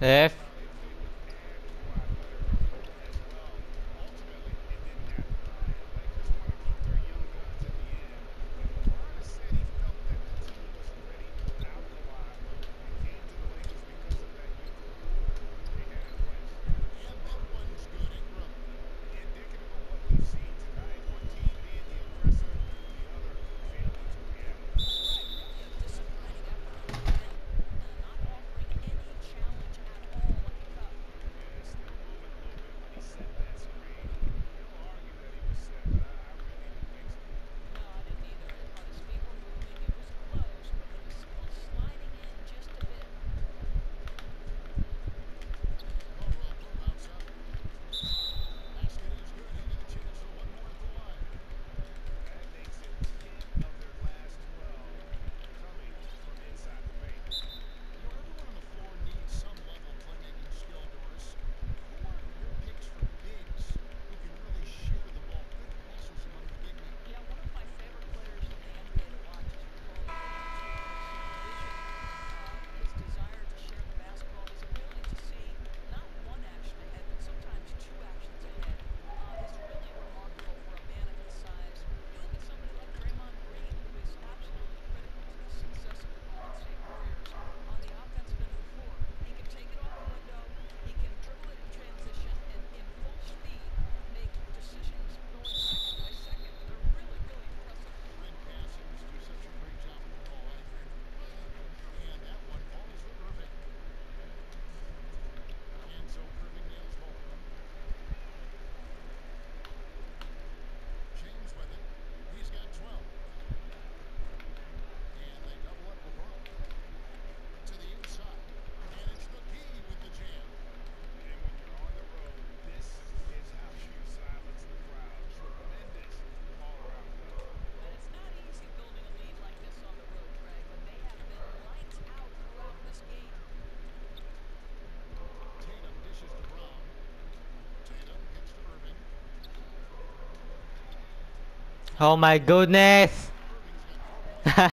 F Oh my goodness